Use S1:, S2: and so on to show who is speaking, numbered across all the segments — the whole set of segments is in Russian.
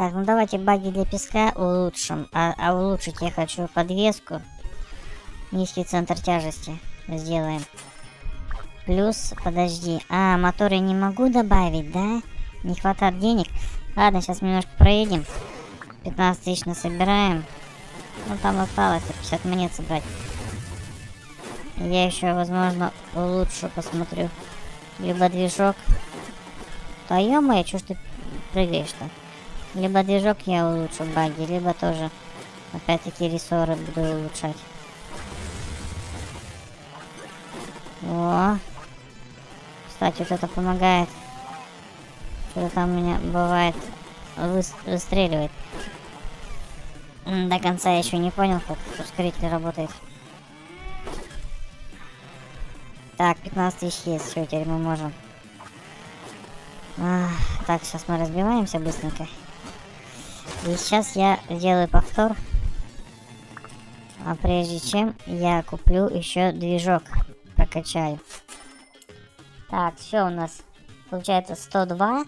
S1: Так, ну давайте баги для песка улучшим. А, а улучшить я хочу подвеску. Низкий центр тяжести сделаем. Плюс, подожди. А, моторы не могу добавить, да? Не хватает денег. Ладно, сейчас немножко проедем. 15 тысяч насобираем. Ну, там осталось 50 монет собрать. Я еще, возможно, улучшу, посмотрю. Либо движок. Да ё-моё, что ты прыгаешь-то? Либо движок я улучшу баги, либо тоже, опять-таки, рессоры буду улучшать. О. Кстати, вот это помогает. Что-то там у меня бывает выстреливает. До конца я еще не понял, как ускоритель работает. Так, 15 тысяч есть, все, теперь мы можем. А, так, сейчас мы разбиваемся быстренько. И сейчас я сделаю повтор. А прежде чем я куплю еще движок, прокачаю. Так, все у нас получается 102,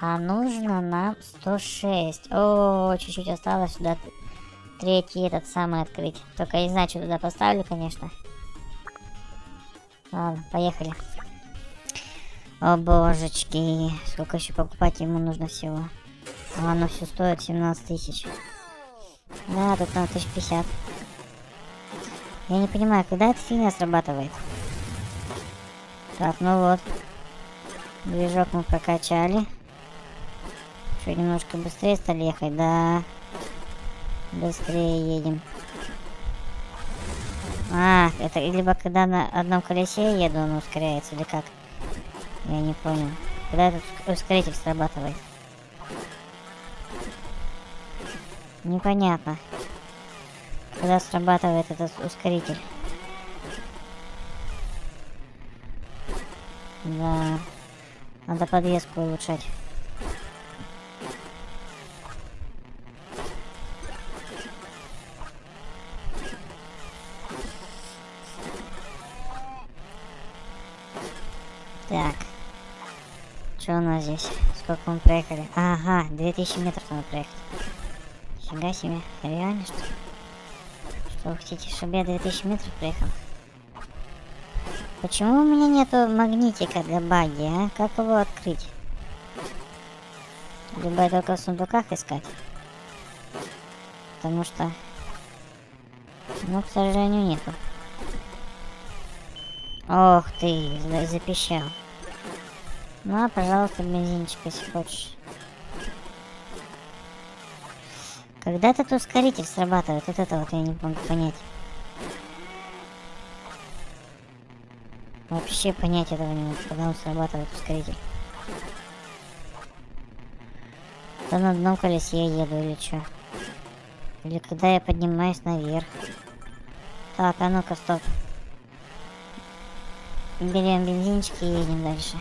S1: а нужно нам 106. О, чуть-чуть осталось сюда третий этот самый открыть. Только не знаю, что туда поставлю, конечно. Ладно, поехали. О божечки, сколько еще покупать ему нужно всего. А оно все стоит 17 тысяч. Да, тут на 1050. Я не понимаю, когда эта фигня срабатывает. Так, ну вот. Движок мы прокачали. Еще немножко быстрее стали ехать, да. Быстрее едем. А, это либо когда на одном колесе еду, он ускоряется, или как? Я не понял. Когда этот ускоритель срабатывает? Непонятно. Когда срабатывает этот ускоритель? Да. Надо подвеску улучшать. Так. Что у нас здесь? Сколько мы проехали? Ага, 2000 метров надо проехать. Фига себе. Реально, что ли? Что вы хотите, чтобы я 2000 метров проехал? Почему у меня нету магнитика для баги, а? Как его открыть? Либо только в сундуках искать. Потому что... Ну, к сожалению, нету. Ох ты, запищал. Ну, а, пожалуйста, бензинчик, если хочешь. Когда этот ускоритель срабатывает, вот это вот я не могу понять. Вообще понять этого не могу, когда он срабатывает ускоритель. Да на одном колесе я еду или что? Или когда я поднимаюсь наверх. Так, а ну-ка, стоп. Берем бензинчик и едем дальше.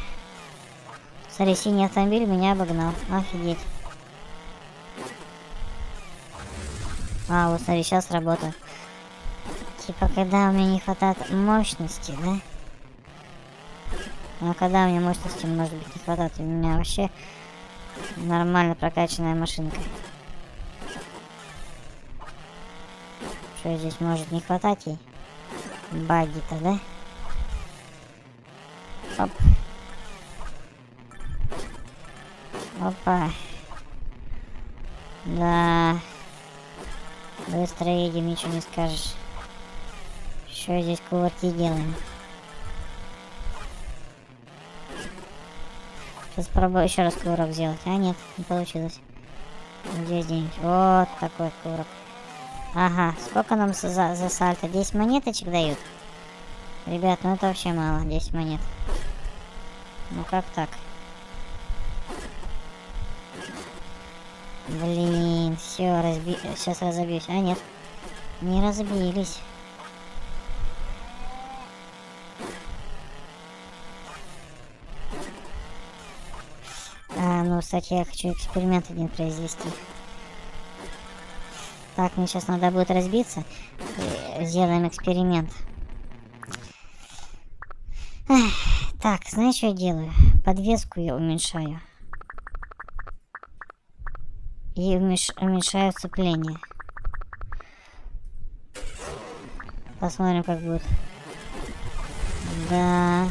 S1: Смотри, синий автомобиль меня обогнал. Офигеть. А, вот смотри, сейчас работает. Типа, когда у меня не хватает мощности, да? Ну, а когда у меня мощности, может быть, не хватает? У меня вообще нормально прокачанная машинка. Что здесь может не хватать ей? Баги-то, да? Оп. Опа. Да. Быстро едем, ничего не скажешь. Что здесь кувырки делаем? Сейчас пробую еще раз кувырок сделать. А, нет, не получилось. Где здесь? Вот такой кувырок. Ага, сколько нам за, за сальто? 10 монеточек дают? Ребят, ну это вообще мало, 10 монет. Ну как так? Блин, все, разби... Сейчас разобьюсь. А, нет. Не разбились. А, ну, кстати, я хочу эксперимент один произвести. Так, мне сейчас надо будет разбиться. Сделаем эксперимент. Эх, так, знаешь, что я делаю? Подвеску я уменьшаю. И умеш... уменьшаю сцепление. Посмотрим, как будет. Да.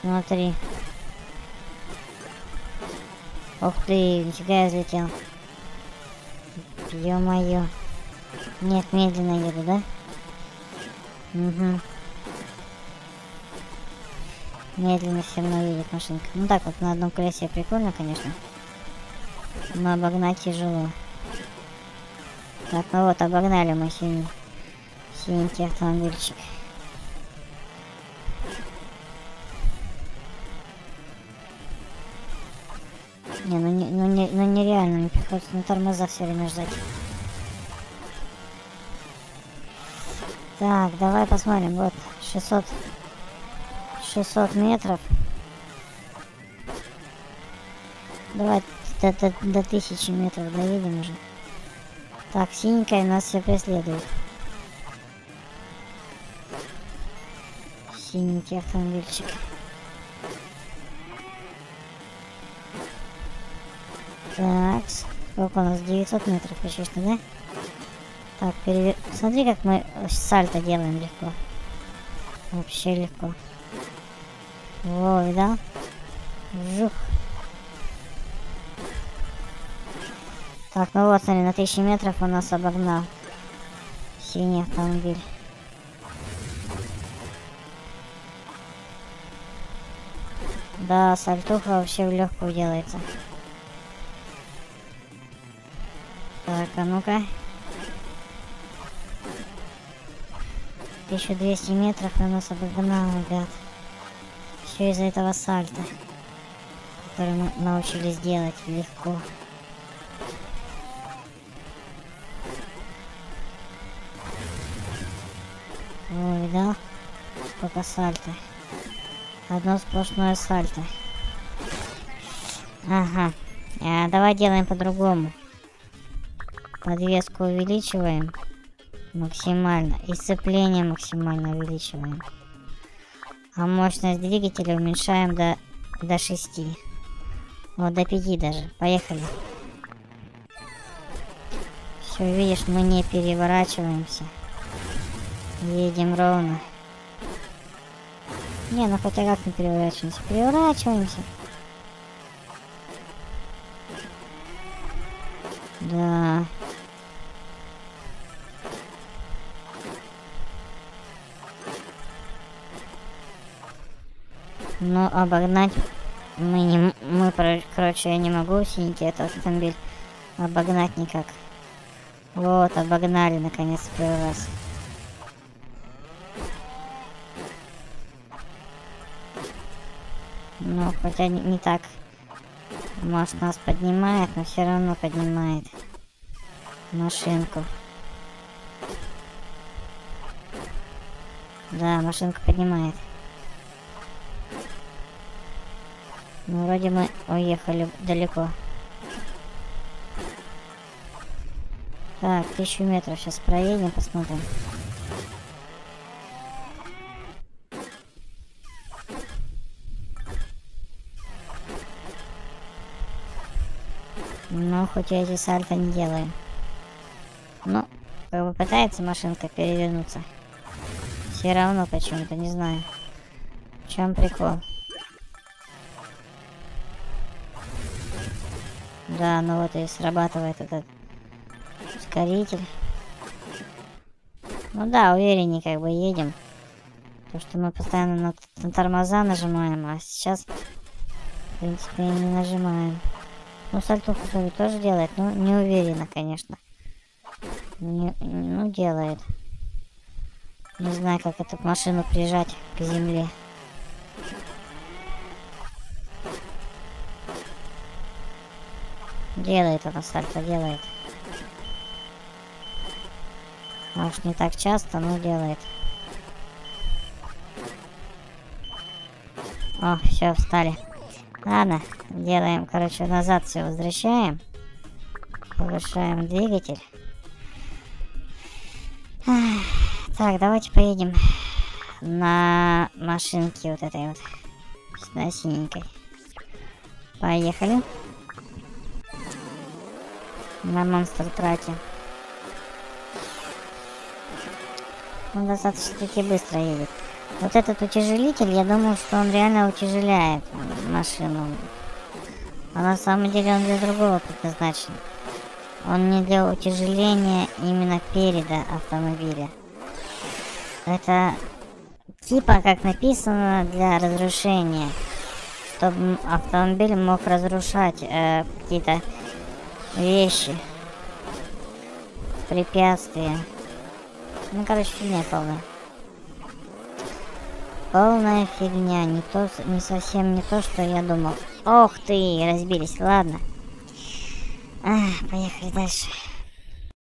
S1: Смотри. Ух ты, нифига я взлетел. Ё-моё. Нет, медленно еду, да? Угу. Медленно все равно едет машинка. Ну так вот, на одном колесе прикольно, конечно. Но обогнать тяжело. Так, ну вот, обогнали мы синий, синенький автомобильчик. Не, ну, не, ну, не, ну нереально, мне приходится на тормозах все время ждать. Так, давай посмотрим, вот, 600, 600 метров. Давай до, до, до 1000 метров доедем уже. Так, синенькая нас все преследует. Синенький автомобильчик. Так, сколько у нас? 900 метров что, да? Так, перевер... Смотри, как мы сальто делаем легко. Вообще легко. Во, видал? Жух. Так, ну вот, смотри, на 1000 метров он нас обогнал. Синий автомобиль. Да, сальтуха вообще в легкую делается. Так, а ну-ка. 1200 метров и нас обогнал, ребят. Все из-за этого сальта, который мы научились делать легко. Ой, да? Сколько сальто. Одно сплошное сальто. Ага. А, давай делаем по-другому. Подвеску увеличиваем максимально. И сцепление максимально увеличиваем. А мощность двигателя уменьшаем до, до 6. Вот до 5 даже. Поехали. Все, видишь, мы не переворачиваемся. Едем ровно. Не, ну хотя как не переворачиваемся? Переворачиваемся. Да. Но обогнать мы не... Мы, короче, я не могу синий этот автомобиль обогнать никак. Вот, обогнали наконец первый раз. Ну, хотя не, не так. Может, нас поднимает, но все равно поднимает машинку. Да, машинку поднимает. Ну, вроде мы уехали далеко. Так, тысячу метров сейчас проедем, посмотрим. Ну, хоть я эти сальто не делаю. Ну, как бы пытается машинка перевернуться. Все равно почему-то, не знаю. В чем прикол? Да, ну вот и срабатывает этот ускоритель. Ну да, увереннее как бы едем. То, что мы постоянно на, на тормоза нажимаем, а сейчас, в принципе, не нажимаем. Ну, сальтуху свою тоже делает, но не уверенно, конечно. Не, ну, делает. Не знаю, как эту машину прижать к земле. Делает она сальто, делает. Может, не так часто, но делает. О, все, встали. Ладно, делаем, короче, назад все возвращаем. Повышаем двигатель. Так, давайте поедем на машинке вот этой вот. На синенькой. Поехали. На монстр трате. Он достаточно таки быстро едет. Вот этот утяжелитель, я думал, что он реально утяжеляет машину. А на самом деле он для другого предназначен. Он не для утяжеления именно переда автомобиля. Это типа, как написано, для разрушения. Чтобы автомобиль мог разрушать э, какие-то вещи. Препятствия. Ну, короче, фигня полная. Полная фигня. Не то, не совсем не то, что я думал. Ох ты, разбились. Ладно. А, поехали дальше.